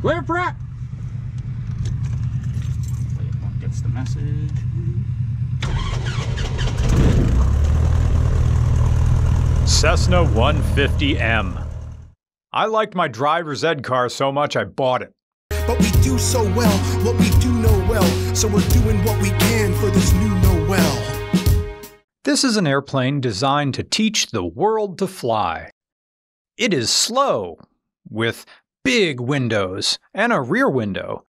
Clear prop. Hopefully gets the message. Cessna 150M. I liked my driver's ed car so much I bought it. But we do so well what we do know well, so we're doing what we can for this new Noel. This is an airplane designed to teach the world to fly. It is slow, with big windows and a rear window,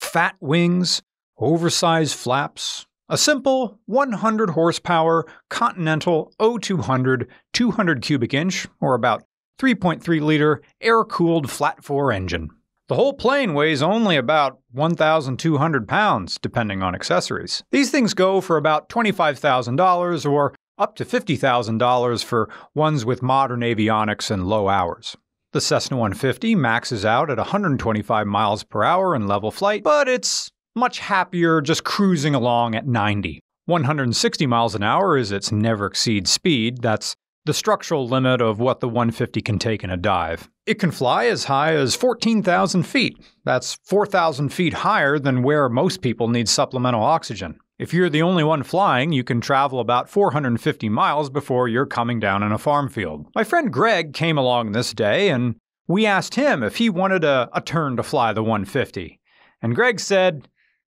fat wings, oversized flaps, a simple 100 horsepower Continental O200 200 cubic inch, or about 3.3 liter air cooled flat four engine. The whole plane weighs only about 1,200 pounds, depending on accessories. These things go for about $25,000 or up to $50,000 for ones with modern avionics and low hours. The Cessna 150 maxes out at 125 miles per hour in level flight, but it's much happier just cruising along at 90. 160 miles an hour is its never exceed speed. That's the structural limit of what the 150 can take in a dive. It can fly as high as 14,000 feet. That's 4,000 feet higher than where most people need supplemental oxygen. If you're the only one flying, you can travel about 450 miles before you're coming down in a farm field. My friend Greg came along this day, and we asked him if he wanted a, a turn to fly the 150. And Greg said,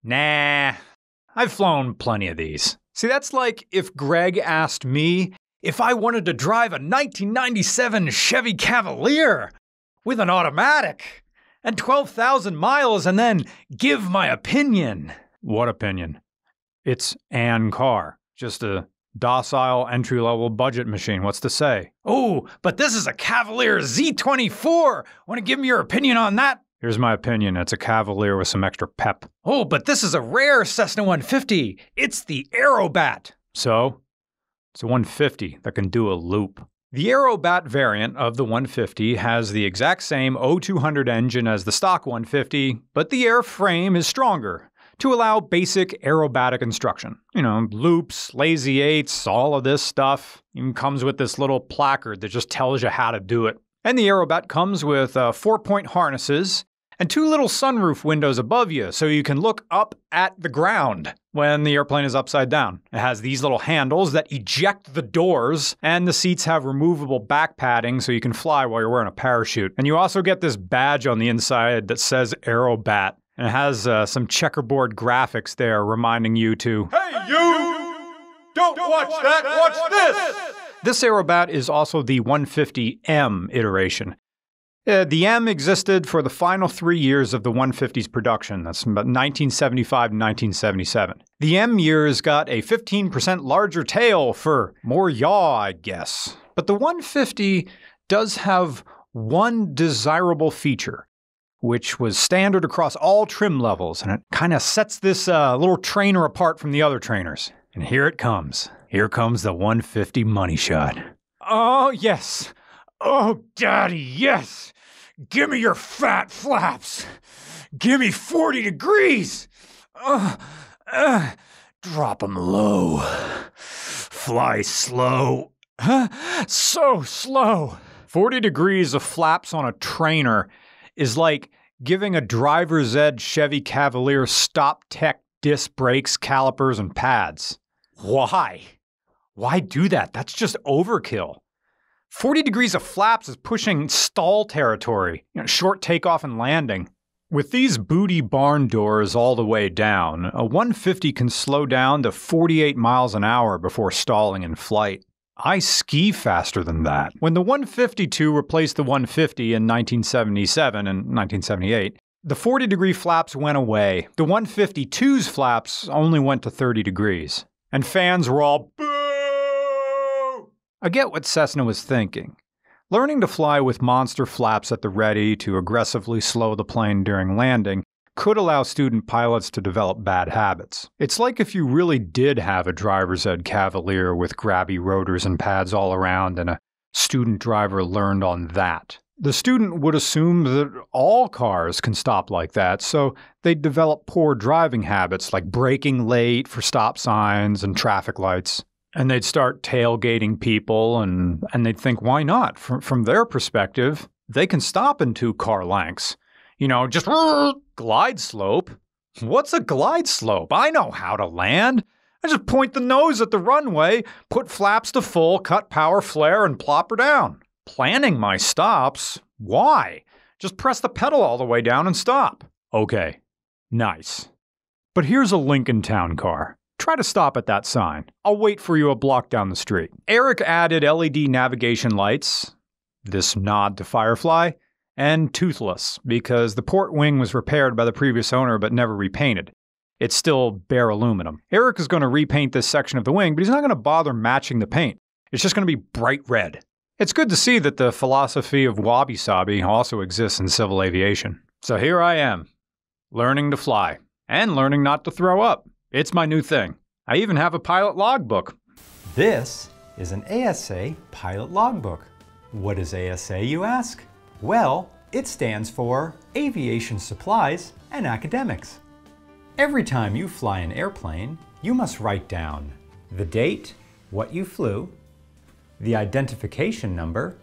Nah, I've flown plenty of these. See, that's like if Greg asked me if I wanted to drive a 1997 Chevy Cavalier with an automatic and 12,000 miles and then give my opinion. What opinion? It's an car, just a docile entry level budget machine. What's to say? Oh, but this is a Cavalier Z24. Want to give me your opinion on that? Here's my opinion. It's a Cavalier with some extra pep. Oh, but this is a rare Cessna 150. It's the Aerobat. So? It's a 150 that can do a loop. The Aerobat variant of the 150 has the exact same O200 engine as the stock 150, but the airframe is stronger to allow basic aerobatic instruction. You know, loops, lazy eights, all of this stuff. Even comes with this little placard that just tells you how to do it. And the Aerobat comes with uh, four point harnesses and two little sunroof windows above you so you can look up at the ground when the airplane is upside down. It has these little handles that eject the doors, and the seats have removable back padding so you can fly while you're wearing a parachute. And you also get this badge on the inside that says Aerobat. And it has uh, some checkerboard graphics there reminding you to, Hey, you! Don't, watch, that, watch this! This Aerobat is also the 150M iteration. Uh, the M existed for the final three years of the 150's production. That's about 1975 and 1977. The M years got a 15% larger tail for more yaw, I guess. But the 150 does have one desirable feature, which was standard across all trim levels, and it kind of sets this uh, little trainer apart from the other trainers. And here it comes. Here comes the 150 money shot. Oh, yes. Oh, Daddy, yes. Give me your fat flaps. Give me 40 degrees. Uh, uh, drop 'em low. Fly slow. Huh? So slow. 40 degrees of flaps on a trainer is like giving a driver's ed Chevy Cavalier StopTech disc brakes, calipers, and pads. Why? Why do that? That's just overkill. 40 degrees of flaps is pushing stall territory, you know, short takeoff and landing. With these booty barn doors all the way down, a 150 can slow down to 48 miles an hour before stalling in flight. I ski faster than that. When the 152 replaced the 150 in 1977 and 1978, the 40 degree flaps went away. The 152's flaps only went to 30 degrees. And fans were all boo! I get what Cessna was thinking. Learning to fly with monster flaps at the ready to aggressively slow the plane during landing could allow student pilots to develop bad habits. It's like if you really did have a driver's ed Cavalier with grabby rotors and pads all around and a student driver learned on that. The student would assume that all cars can stop like that, so they'd develop poor driving habits like braking late for stop signs and traffic lights. And they'd start tailgating people, and, and they'd think, why not? From, from their perspective, they can stop in two car lengths. You know, just glide slope. What's a glide slope? I know how to land. I just point the nose at the runway, put flaps to full, cut power flare, and plop her down. Planning my stops? Why? Just press the pedal all the way down and stop. Okay, nice. But here's a Lincoln Town car. Try to stop at that sign. I'll wait for you a block down the street. Eric added LED navigation lights, this nod to Firefly, and toothless because the port wing was repaired by the previous owner but never repainted. It's still bare aluminum. Eric is going to repaint this section of the wing, but he's not going to bother matching the paint. It's just going to be bright red. It's good to see that the philosophy of wabi sabi also exists in civil aviation. So here I am, learning to fly and learning not to throw up. It's my new thing. I even have a pilot logbook. This is an ASA pilot logbook. What is ASA, you ask? Well, it stands for Aviation Supplies and Academics. Every time you fly an airplane, you must write down the date, what you flew, the identification number,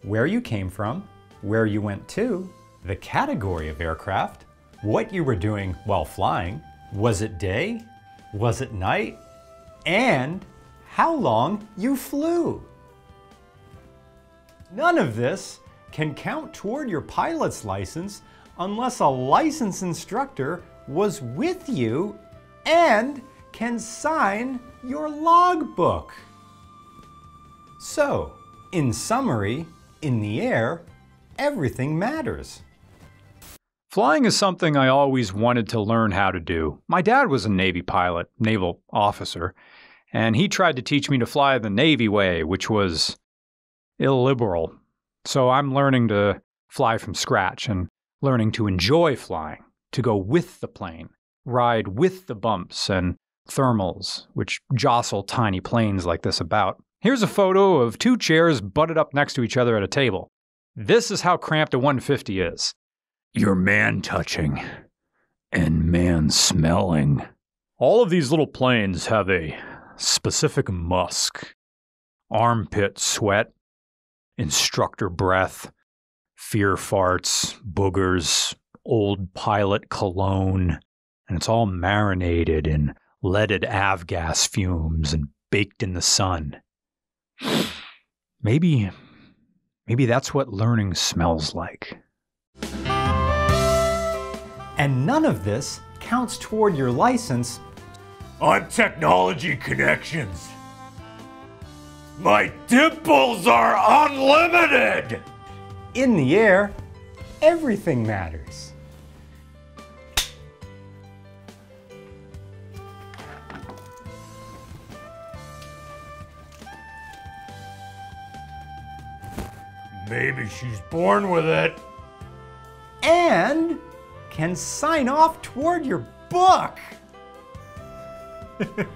where you came from, where you went to, the category of aircraft, what you were doing while flying, was it day, was it night, and how long you flew. None of this can count toward your pilot's license unless a licensed instructor was with you and can sign your logbook. So, in summary, in the air, everything matters. Flying is something I always wanted to learn how to do. My dad was a Navy pilot, naval officer, and he tried to teach me to fly the Navy way, which was illiberal. So I'm learning to fly from scratch and learning to enjoy flying, to go with the plane, ride with the bumps and thermals, which jostle tiny planes like this about. Here's a photo of two chairs butted up next to each other at a table. This is how cramped a 150 is. You're man touching and man smelling. All of these little planes have a specific musk armpit sweat, instructor breath, fear farts, boogers, old pilot cologne, and it's all marinated in leaded avgas fumes and baked in the sun. Maybe, maybe that's what learning smells like. And none of this counts toward your license I'm Technology Connections. My dimples are unlimited! in the air. Everything matters. Maybe she's born with it. And can sign off toward your book.